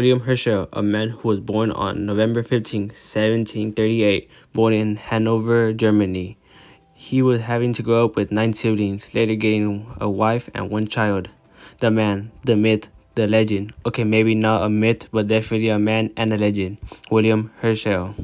William Herschel, a man who was born on November 15, 1738, born in Hanover, Germany. He was having to grow up with nine siblings, later getting a wife and one child. The man, the myth, the legend. Okay, maybe not a myth, but definitely a man and a legend. William Herschel.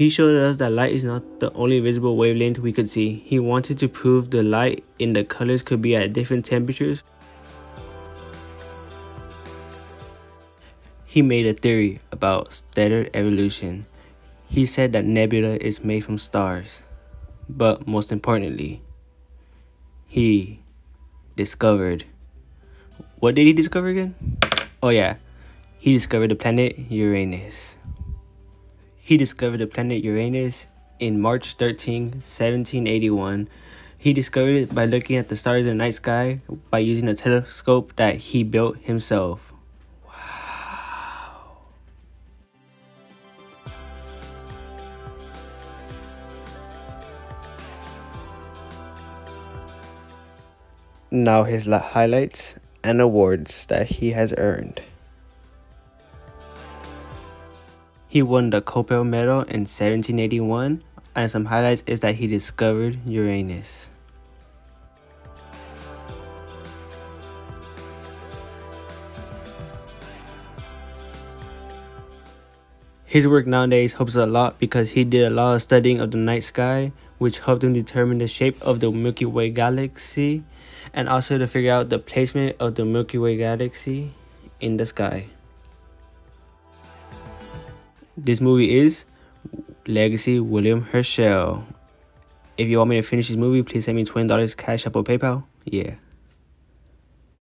He showed us that light is not the only visible wavelength we could see. He wanted to prove the light in the colors could be at different temperatures. He made a theory about stellar evolution. He said that nebula is made from stars. But most importantly, he discovered. What did he discover again? Oh, yeah. He discovered the planet Uranus. He discovered the planet Uranus in March 13, 1781. He discovered it by looking at the stars in the night sky by using a telescope that he built himself. Wow. Now his highlights and awards that he has earned. He won the Copley Medal in 1781, and some highlights is that he discovered Uranus. His work nowadays helps a lot because he did a lot of studying of the night sky, which helped him determine the shape of the Milky Way galaxy, and also to figure out the placement of the Milky Way galaxy in the sky. This movie is Legacy William Herschel. If you want me to finish this movie, please send me $20 Cash App or PayPal. Yeah.